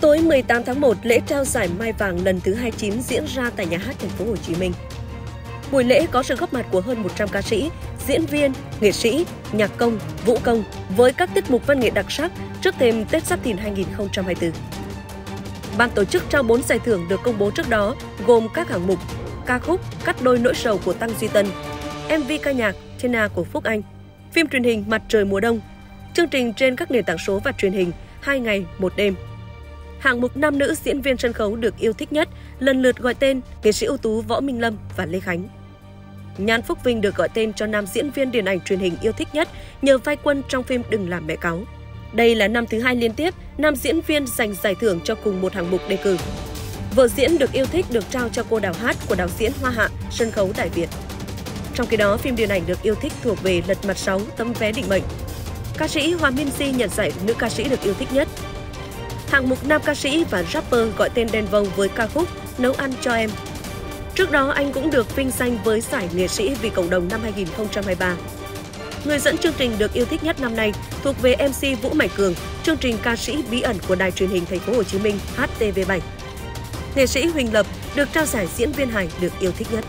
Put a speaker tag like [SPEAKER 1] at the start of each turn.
[SPEAKER 1] Tối 18 tháng 1, lễ trao giải Mai Vàng lần thứ 29 diễn ra tại nhà hát thành phố Hồ Chí Minh. Buổi lễ có sự góp mặt của hơn 100 ca sĩ, diễn viên, nghệ sĩ, nhạc công, vũ công với các tiết mục văn nghệ đặc sắc trước thềm Tết Giáp Thìn 2024. Ban tổ chức trao 4 giải thưởng được công bố trước đó gồm các hạng mục ca khúc Cắt đôi nỗi sầu của Tăng Duy Tân, MV ca nhạc Tina của Phúc Anh, phim truyền hình Mặt trời mùa đông, chương trình trên các nền tảng số và truyền hình hai ngày một đêm. Hạng mục nam nữ diễn viên sân khấu được yêu thích nhất lần lượt gọi tên nghệ sĩ ưu tú Võ Minh Lâm và Lê Khánh. Nhan Phúc Vinh được gọi tên cho nam diễn viên điện ảnh truyền hình yêu thích nhất nhờ vai quân trong phim Đừng làm mẹ cáu. Đây là năm thứ hai liên tiếp nam diễn viên giành giải thưởng cho cùng một hạng mục đề cử. Vợ diễn được yêu thích được trao cho cô đào hát của đạo diễn Hoa Hạ, sân khấu Đại Việt. Trong khi đó, phim điện ảnh được yêu thích thuộc về Lật mặt 6, tấm vé định mệnh. Ca sĩ Hoa minh Si nhận giải nữ ca sĩ được yêu thích nhất. Hạng mục nam ca sĩ và rapper gọi tên đen vâu với ca khúc Nấu ăn cho em. Trước đó, anh cũng được vinh danh với giải nghệ sĩ vì cộng đồng năm 2023. Người dẫn chương trình được yêu thích nhất năm nay thuộc về MC Vũ Mạnh Cường, chương trình ca sĩ bí ẩn của đài truyền hình Thành phố Hồ Chí Minh HTV7. Nghệ sĩ Huỳnh Lập được trao giải diễn viên hài được yêu thích nhất.